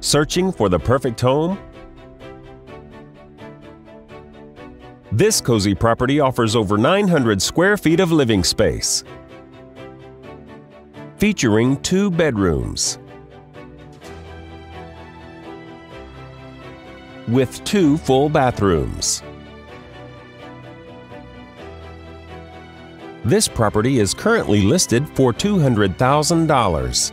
Searching for the perfect home? This cozy property offers over 900 square feet of living space, featuring two bedrooms with two full bathrooms. This property is currently listed for $200,000.